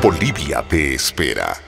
Bolivia te espera.